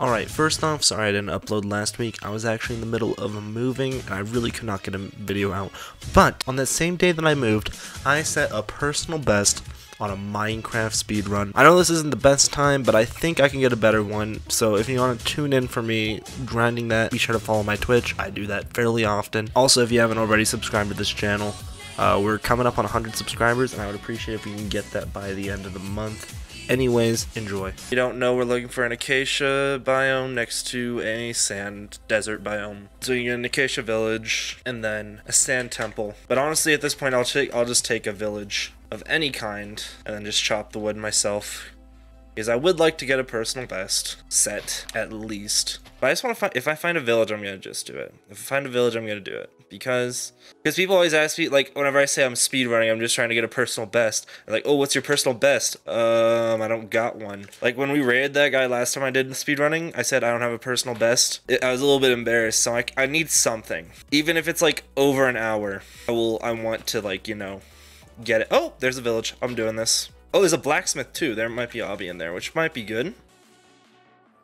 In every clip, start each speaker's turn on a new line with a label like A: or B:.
A: Alright, first off, sorry I didn't upload last week. I was actually in the middle of moving and I really could not get a video out. But on that same day that I moved, I set a personal best on a Minecraft speedrun. I know this isn't the best time, but I think I can get a better one. So if you want to tune in for me grinding that, be sure to follow my Twitch. I do that fairly often. Also, if you haven't already subscribed to this channel, uh, we're coming up on 100 subscribers, and I would appreciate if we can get that by the end of the month. Anyways, enjoy. If you don't know, we're looking for an acacia biome next to a sand desert biome. So you get an acacia village and then a sand temple. But honestly, at this point, I'll take I'll just take a village of any kind and then just chop the wood myself. Because I would like to get a personal best set at least. But I just want to find, if I find a village, I'm going to just do it. If I find a village, I'm going to do it. Because, because people always ask me, like, whenever I say I'm speedrunning, I'm just trying to get a personal best. They're like, oh, what's your personal best? Um, I don't got one. Like, when we raided that guy last time I did speedrunning, I said I don't have a personal best. It, I was a little bit embarrassed, so I, I need something. Even if it's, like, over an hour, I will, I want to, like, you know, get it. Oh, there's a village. I'm doing this. Oh, there's a blacksmith, too. There might be obby in there, which might be good.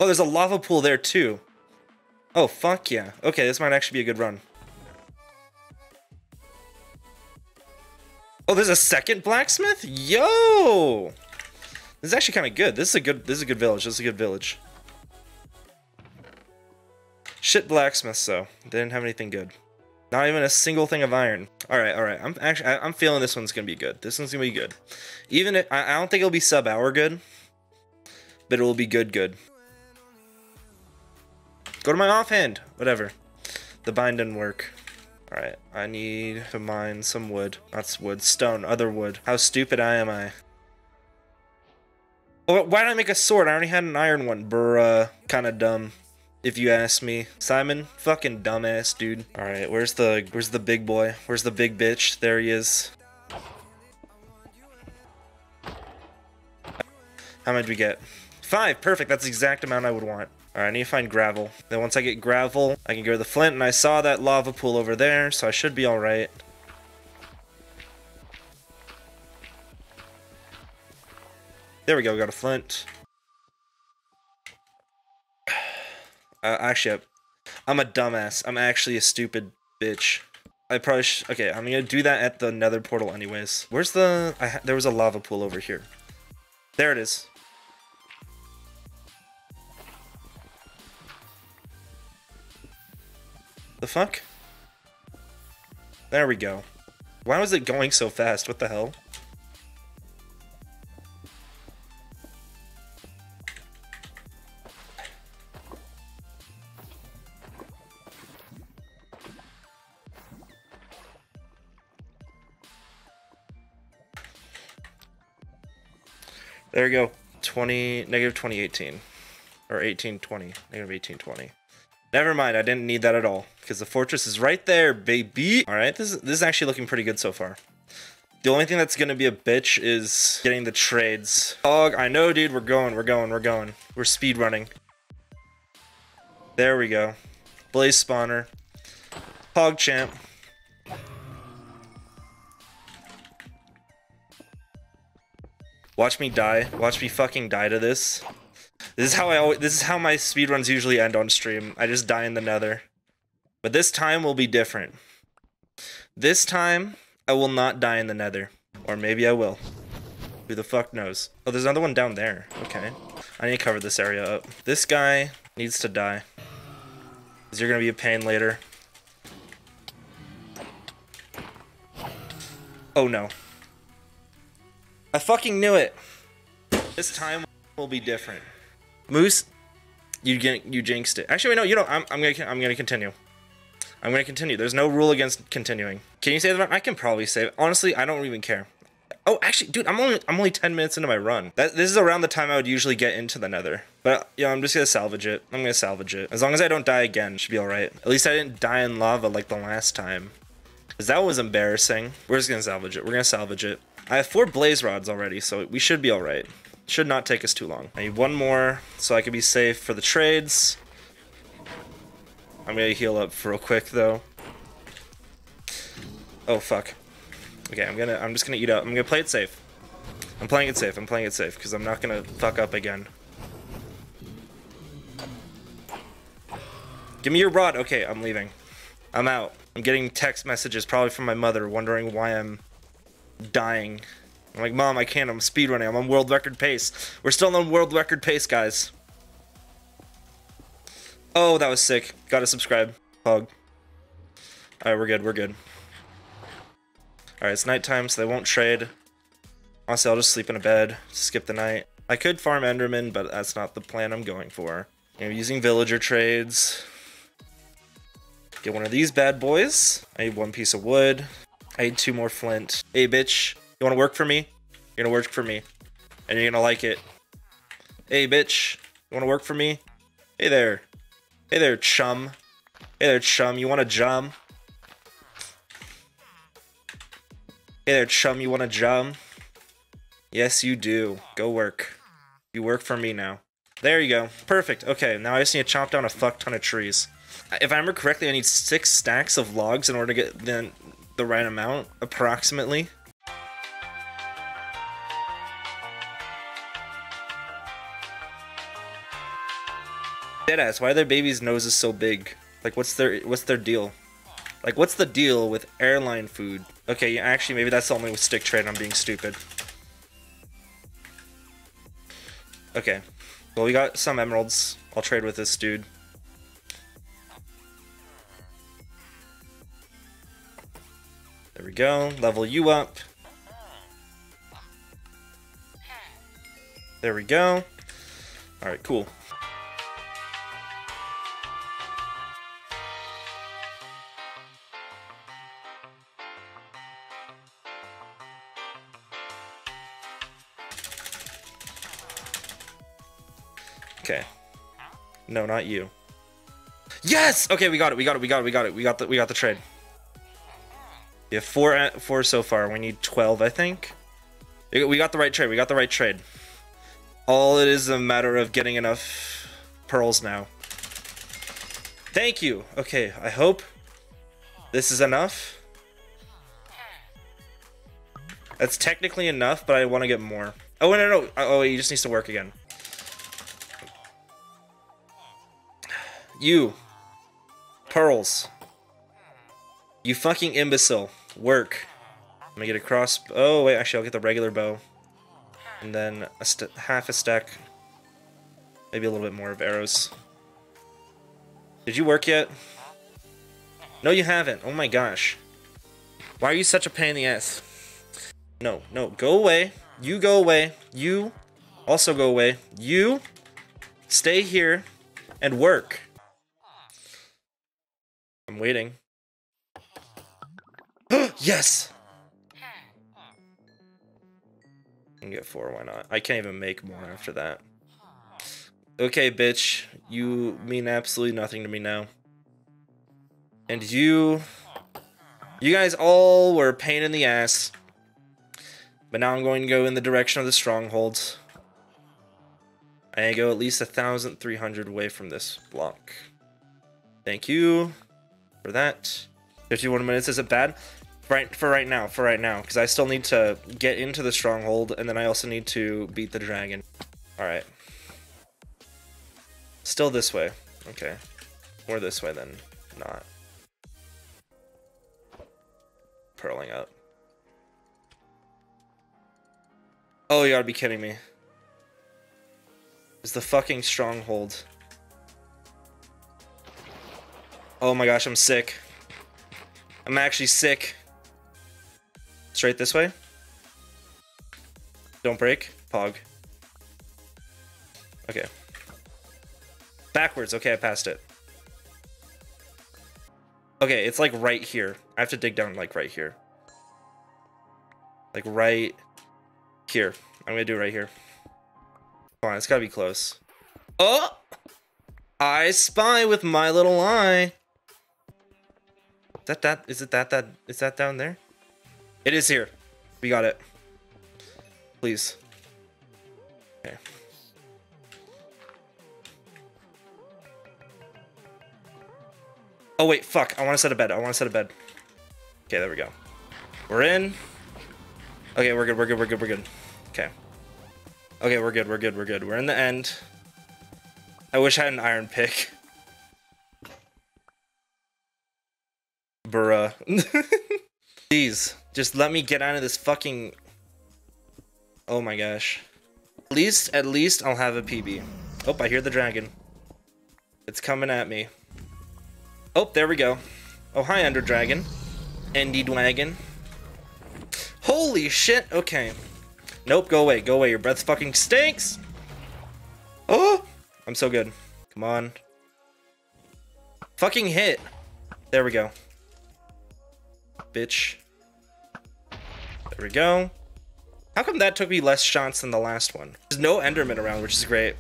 A: Oh, there's a lava pool there, too. Oh, fuck yeah. Okay, this might actually be a good run. Oh, there's a second blacksmith? Yo! This is actually kind of good. This is a good this is a good village. This is a good village. Shit blacksmiths though. They didn't have anything good. Not even a single thing of iron. All right, all right. I'm actually I'm feeling this one's gonna be good. This one's gonna be good. Even if, I, I don't think it'll be sub hour good, but it will be good good. Go to my offhand. Whatever. The bind didn't work. Alright, I need to mine some wood. That's wood. Stone. Other wood. How stupid I am I. Oh, why did I make a sword? I already had an iron one. Bruh. Kinda dumb. If you ask me. Simon, fucking dumbass, dude. Alright, where's the where's the big boy? Where's the big bitch? There he is. How much we get? Five! Perfect, that's the exact amount I would want. Alright, I need to find gravel. Then once I get gravel, I can go to the flint, and I saw that lava pool over there, so I should be alright. There we go, got a flint. Uh, actually, I'm a dumbass. I'm actually a stupid bitch. I probably should, okay, I'm gonna do that at the nether portal anyways. Where's the, I there was a lava pool over here. There it is. The fuck? There we go. Why was it going so fast? What the hell? There we go. 20, negative 2018. Or 1820. Negative 1820. Never mind, I didn't need that at all. Because the fortress is right there, baby! Alright, this is, this is actually looking pretty good so far. The only thing that's gonna be a bitch is getting the trades. Dog, I know, dude, we're going, we're going, we're going. We're speed running. There we go. Blaze spawner. Hog champ. Watch me die. Watch me fucking die to this. This is how I always, this is how my speedruns usually end on stream. I just die in the nether. But this time will be different. This time, I will not die in the nether. Or maybe I will. Who the fuck knows? Oh, there's another one down there. Okay. I need to cover this area up. This guy needs to die. Because you're going to be a pain later. Oh no. I fucking knew it. This time will be different. Moose, you you jinxed it. Actually, wait, no, you know, I'm, I'm gonna I'm gonna continue. I'm gonna continue. There's no rule against continuing. Can you save that? I can probably save. Honestly, I don't even care. Oh, actually, dude, I'm only I'm only 10 minutes into my run. That this is around the time I would usually get into the Nether. But yeah, you know, I'm just gonna salvage it. I'm gonna salvage it. As long as I don't die again, should be all right. At least I didn't die in lava like the last time. Cause that was embarrassing. We're just gonna salvage it. We're gonna salvage it. I have four blaze rods already, so we should be all right. Should not take us too long. I need one more so I can be safe for the trades. I'm gonna heal up real quick though. Oh fuck. Okay, I'm gonna I'm just gonna eat up. I'm gonna play it safe. I'm playing it safe. I'm playing it safe because I'm not gonna fuck up again. Give me your rod. Okay, I'm leaving. I'm out. I'm getting text messages probably from my mother wondering why I'm dying. I'm like, Mom, I can't. I'm speedrunning. I'm on world record pace. We're still on world record pace, guys. Oh, that was sick. Gotta subscribe. Hug. Alright, we're good. We're good. Alright, it's nighttime, so they won't trade. Honestly, I'll just sleep in a bed. Skip the night. I could farm Enderman, but that's not the plan I'm going for. I'm using villager trades. Get one of these bad boys. I need one piece of wood. I need two more flint. Hey, bitch. You wanna work for me? You're gonna work for me. And you're gonna like it. Hey, bitch. You wanna work for me? Hey there. Hey there, chum. Hey there, chum. You wanna jum? Hey there, chum. You wanna jum? Yes, you do. Go work. You work for me now. There you go. Perfect. Okay, now I just need to chop down a fuck ton of trees. If I remember correctly, I need six stacks of logs in order to get the, the right amount, approximately. Deadass, why are their babies' noses so big? Like, what's their what's their deal? Like, what's the deal with airline food? Okay, actually, maybe that's only with stick trade. I'm being stupid. Okay. Well, we got some emeralds. I'll trade with this dude. There we go. Level you up. There we go. Alright, cool. Okay. No, not you. Yes! Okay, we got it. We got it. We got it. We got it. We got the we got the trade. Have four uh, four so far. We need 12, I think. We got the right trade. We got the right trade. All it is a matter of getting enough pearls now. Thank you. Okay, I hope this is enough. That's technically enough, but I want to get more. Oh, no, no, no. Oh, he just needs to work again. You. Pearls. You fucking imbecile. Work. I'm gonna get a cross. Oh, wait, actually, I'll get the regular bow. And then a half a stack. Maybe a little bit more of arrows. Did you work yet? No, you haven't. Oh my gosh. Why are you such a pain in the ass? No, no, go away. You go away. You also go away. You stay here and work. I'm waiting. Yes! I get four, why not? I can't even make more after that. Okay, bitch. You mean absolutely nothing to me now. And you... You guys all were pain in the ass. But now I'm going to go in the direction of the strongholds. I go at least 1,300 away from this block. Thank you for that. 51 minutes isn't bad. Right for right now, for right now, because I still need to get into the stronghold, and then I also need to beat the dragon. All right. Still this way. Okay. Or this way then. Not. Pearling up. Oh, you gotta be kidding me. Is the fucking stronghold. Oh my gosh, I'm sick. I'm actually sick. Straight this way. Don't break. Pog. Okay. Backwards. Okay, I passed it. Okay, it's like right here. I have to dig down like right here. Like right here. I'm gonna do it right here. Come on, it's gotta be close. Oh! I spy with my little eye. Is that that? Is it that that? Is that down there? It is here. We got it. Please. Okay. Oh wait, fuck. I want to set a bed. I want to set a bed. Okay, there we go. We're in. Okay, we're good. We're good. We're good. We're good. Okay. Okay, we're good. We're good. We're good. We're in the end. I wish I had an iron pick. bruh. Please, just let me get out of this fucking. Oh my gosh. At least, at least I'll have a PB. Oh, I hear the dragon. It's coming at me. Oh, there we go. Oh, hi, Ender Dragon. Endy Dragon. Holy shit, okay. Nope, go away, go away. Your breath fucking stinks! Oh! I'm so good. Come on. Fucking hit. There we go. Bitch. There we go. How come that took me less shots than the last one? There's no Enderman around, which is great.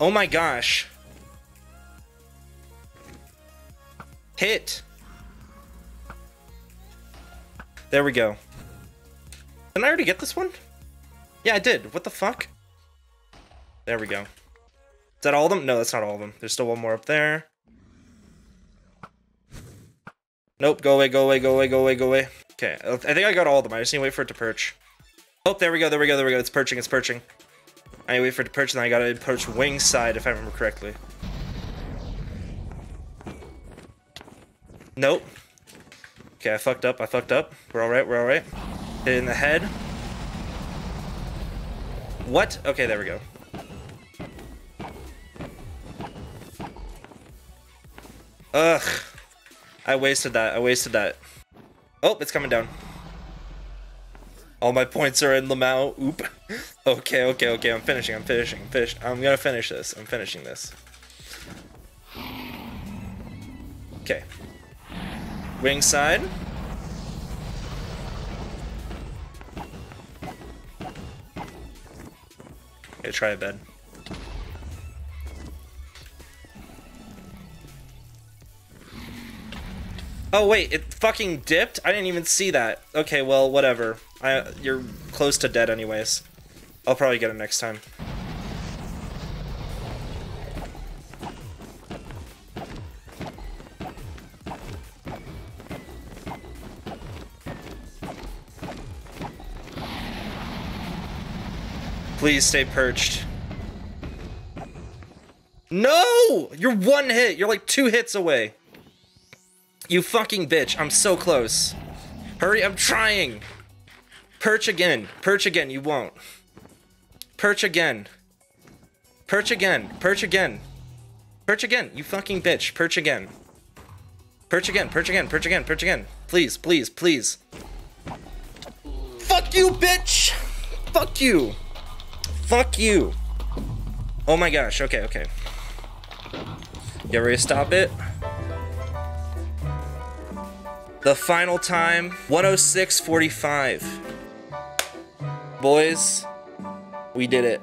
A: Oh my gosh. Hit. There we go. Didn't I already get this one? Yeah, I did. What the fuck? There we go. Is that all of them? No, that's not all of them. There's still one more up there. Nope, go away, go away, go away, go away, go away. Okay, I think I got all of them. I just need to wait for it to perch. Oh, there we go, there we go, there we go. It's perching, it's perching. I wait for it to perch, and then I gotta perch wing side if I remember correctly. Nope. Okay, I fucked up, I fucked up. We're alright, we're alright. Hit in the head. What? Okay, there we go. Ugh. I wasted that, I wasted that. Oh, it's coming down. All my points are in Lamau. Oop. okay, okay, okay. I'm finishing. I'm finishing. I'm. I'm gonna finish this. I'm finishing this. Okay. Wing side. Okay, try a bed. Oh wait, it fucking dipped? I didn't even see that. Okay, well, whatever. I, you're close to dead anyways. I'll probably get him next time. Please stay perched. No! You're one hit. You're like two hits away. You fucking bitch. I'm so close. Hurry, I'm trying. Perch again. Perch again. You won't. Perch again. Perch again. Perch again. Perch again. You fucking bitch. Perch again. Perch again. Perch again. Perch again. Perch again. Please, please, please. Fuck you, bitch! Fuck you! Fuck you! Oh my gosh. Okay, okay. Get ready to stop it? The final time, 106.45. Boys, we did it.